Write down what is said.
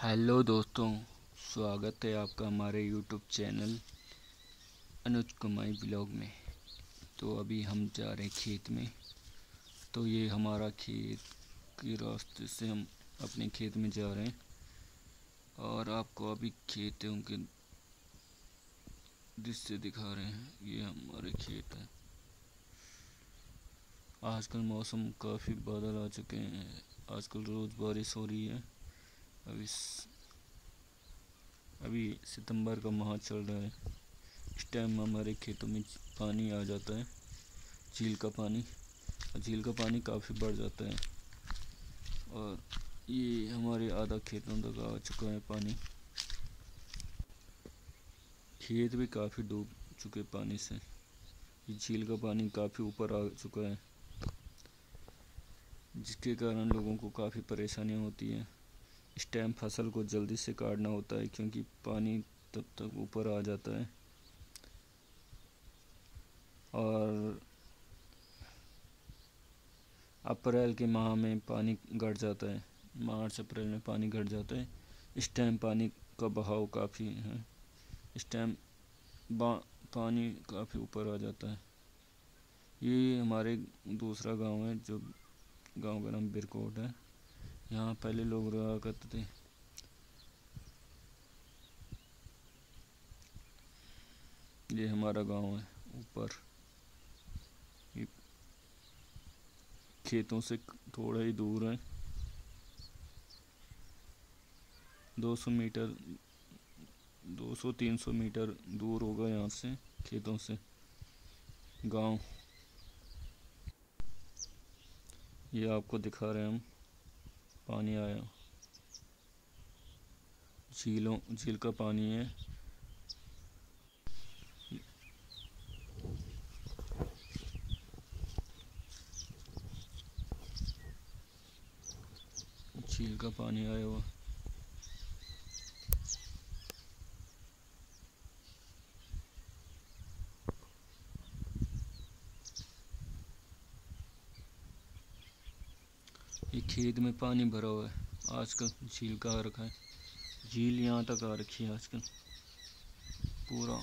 Hello दोस्तों, स्वागत है आपका हमारे YouTube channel Anuj Kumai blog में। तो अभी हम जा रहे हैं खेत में। तो ये हमारा खेत के रास्ते से हम अपने खेत में जा रहे हैं। और आपको अभी खेतों के दृश्य दिखा रहे हैं। ये हमारे खेत है। आजकल मौसम काफ़ी बादल आ चुके हैं। आजकल रोज़ बारिश हो रही है। अभी अभी सितंबर का माह चल रहा है। इस टाइम हमारे खेतों में पानी आ जाता है, झील का पानी। और झील का पानी काफ़ी बढ़ जाता है। और ये हमारे आधा खेतों तक आ चुका है पानी। खेत भी काफ़ी डूब चुके पानी से। ये झील का पानी काफ़ी ऊपर आ चुका है, जिसके कारण लोगों को काफ़ी परेशानियाँ होती हैं। इस टाइम फ़सल को जल्दी से काटना होता है क्योंकि पानी तब तक ऊपर आ जाता है। और अप्रैल के माह में पानी घट जाता है, मार्च, अप्रैल में पानी घट जाता है। इस टाइम पानी का बहाव काफ़ी है। इस टाइम पानी काफ़ी ऊपर आ जाता है। ये हमारे दूसरा गाँव है जो गाँव का नाम बिरकोट है। यहाँ पहले लोग रहा करते थे। ये हमारा गाँव है, ऊपर। खेतों से थोड़ा ही दूर है। 200 मीटर 200-300 मीटर दूर होगा यहाँ से, खेतों से। गाँव। ये आपको दिखा रहे हैं हम। पानी आया। झीलों झील का पानी है। झील का पानी आया हुआ। ये खेत में पानी भरा हुआ है। आजकल झील का आ रखा है। झील यहाँ तक आ रखी है आजकल। पूरा